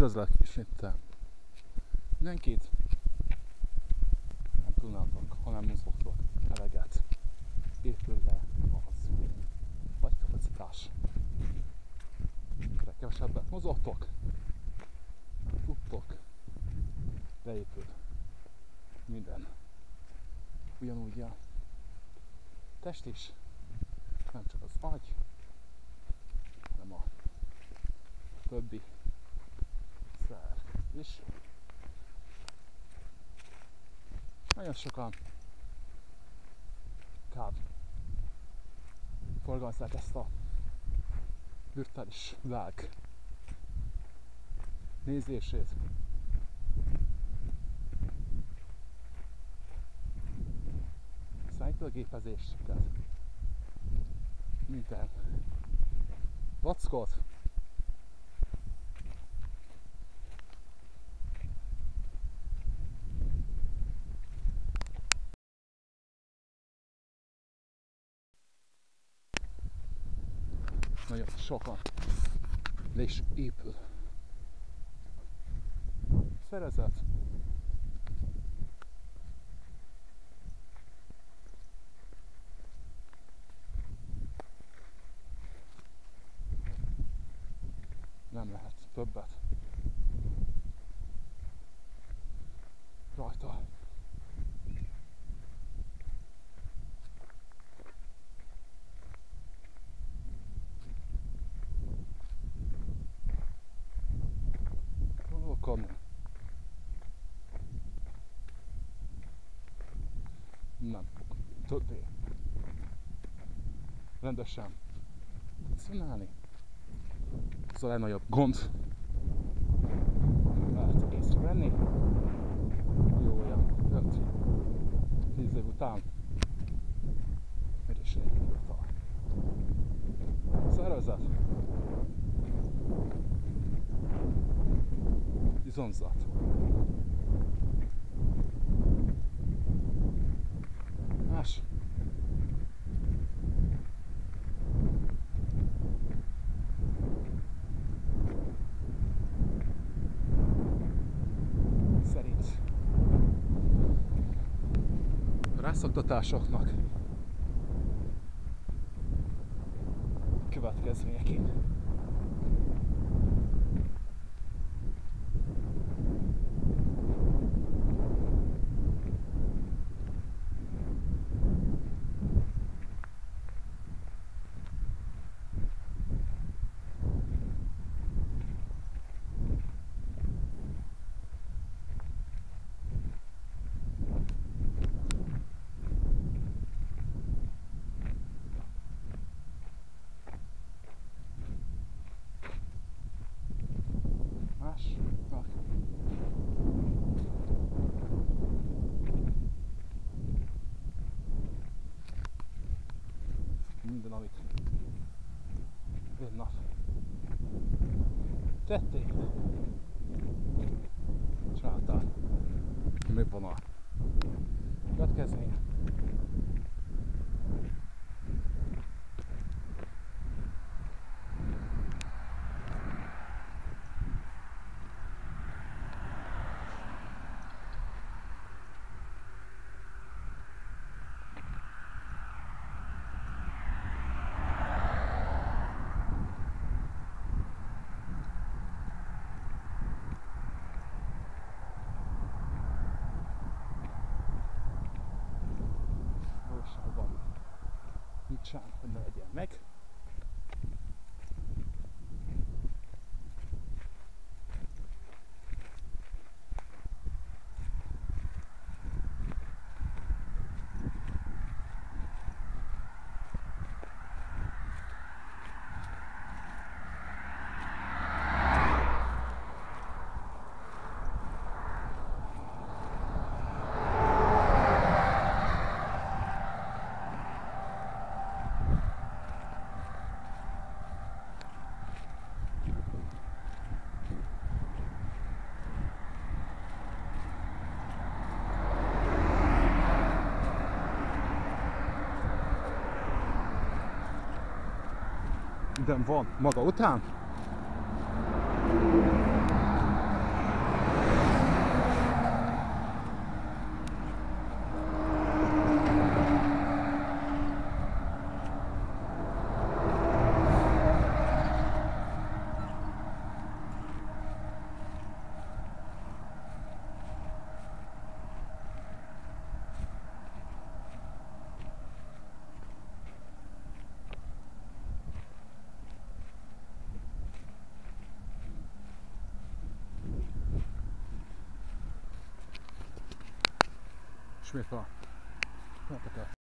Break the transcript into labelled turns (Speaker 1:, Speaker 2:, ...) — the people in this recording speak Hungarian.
Speaker 1: Üdvözlök ismétel mindenkit. Nem tudnátok, hanem mozogtok eleget. Épül le az agykapacitás. De kevesebbet mozogtok, futtok, leépül minden. Ugyanúgy a test is, nem csak az agy, hanem a többi is. Nagyon sokan káv forgalmazzák ezt a virtuális világ nézését. Szájtőgépezéseket, minden vackot, nagyon sokan le is épül. Szerezet. Nem lehet többet. Rajta. Gondolkodni. Nem fog többé. Rendesen tudsz csinálni. Ez a legnagyobb gond. Lehet észrevenni. Jó olyan 5-10 év után. Ügyeség fiatal. Szervezet. Izomzat. Más. Szerint rászoktatásoknak következményeként. Tettél, csináltál, mi van a következménye. Mac. Van maga után. Ismét a, hát a